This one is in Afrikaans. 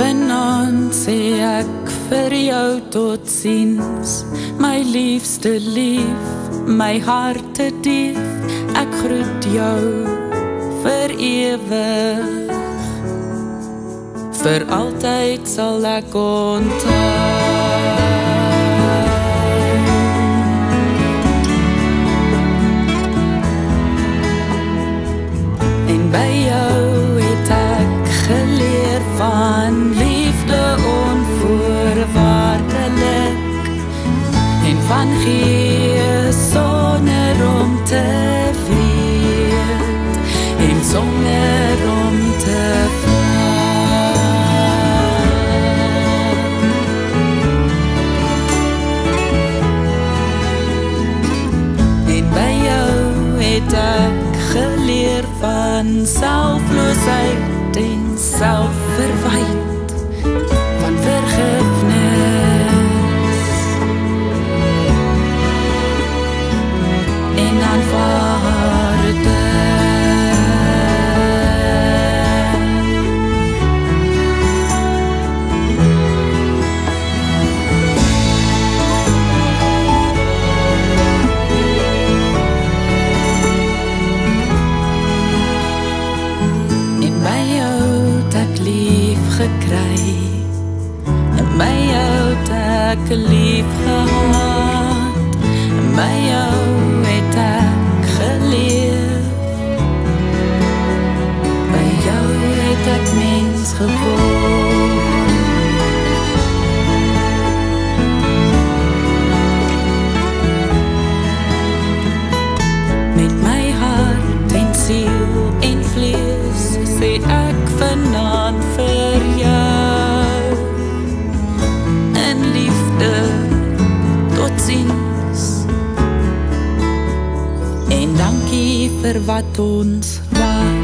Vanaand sê ek vir jou totsiens, my liefste lief, my harte dief, ek groet jou vir ewig. Vir altyd sal ek onthou. Gee sonder om te weet en sonder om te En by jou het ek geleer van selfloosheid en selfverwijt my jou ek lief gehad. My jou ziens en dankie vir wat ons was